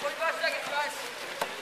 Foi quase que.